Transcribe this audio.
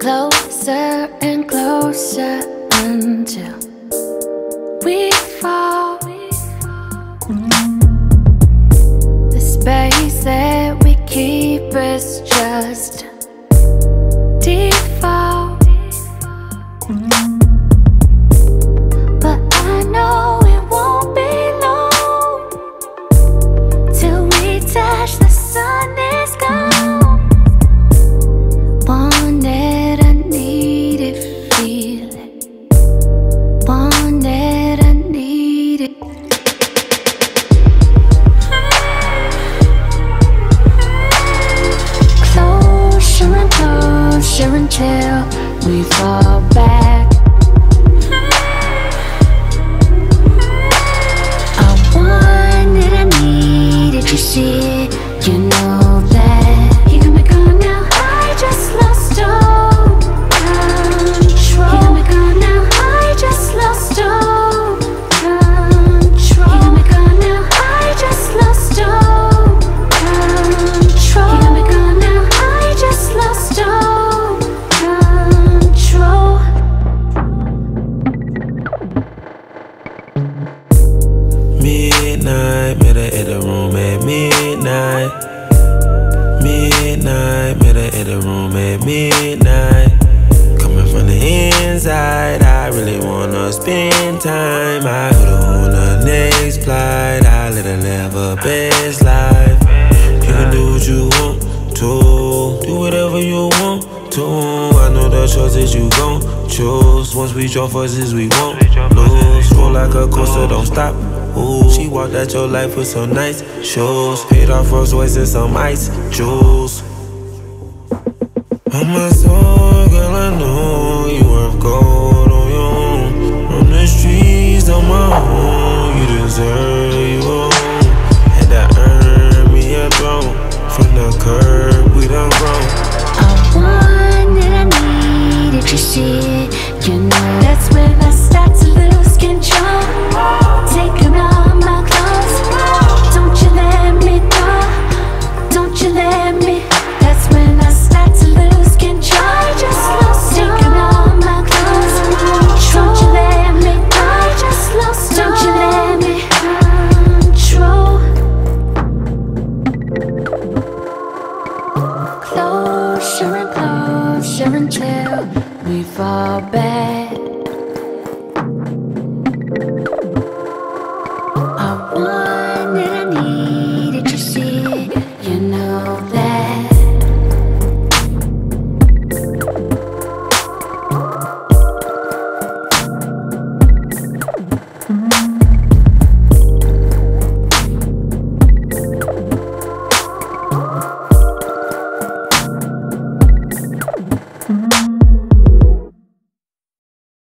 Closer and closer until we fall. The space that we keep is just default. Until we fall back. I wanted, I needed, you see you know Midnight, met her at the room at midnight. Midnight, met her at the room at midnight. Coming from the inside, I really wanna spend time. I put her on the next flight. I let her live her best life. You can do what you want to, do whatever you want to. I know the choices you gon' choose. Once we join forces, we won't lose. Roll like a coaster, don't stop. Ooh, she walked out your life with some nice shoes. Paid off Rolls Royce and some ice jewels. On my soul, girl, I know you worth gold on your own. On the streets, on my own, you deserve you own. Had to earn me a throne. From the curb, we done grown. I wanted, I needed, you see it, you know That's when I closer until we fall back.